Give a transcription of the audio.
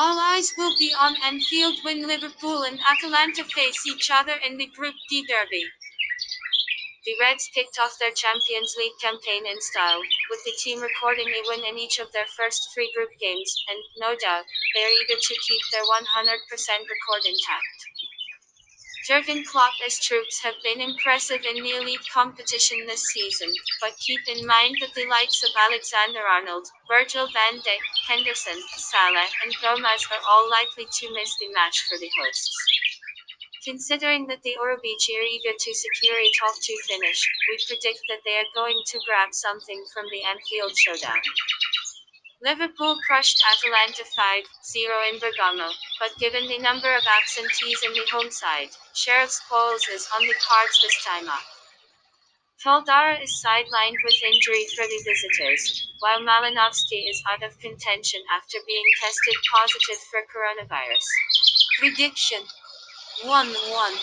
All eyes will be on Anfield when Liverpool and Atalanta face each other in the Group D derby. The Reds kicked off their Champions League campaign in style, with the team recording a win in each of their first three group games, and, no doubt, they are eager to keep their 100% record intact. Jurgen Klopp's troops have been impressive in the elite competition this season, but keep in mind that the likes of Alexander Arnold, Virgil van Dijk, Henderson, Salah, and Gomez are all likely to miss the match for the hosts. Considering that the Orobici are eager to secure a top two finish, we predict that they are going to grab something from the Anfield showdown. Liverpool crushed Atalanta 5-0 in Bergamo, but given the number of absentees in the home side, Sheriff's Goals is on the cards this time up. Caldara is sidelined with injury for the visitors, while Malinovskyi is out of contention after being tested positive for coronavirus. Prediction 1 1.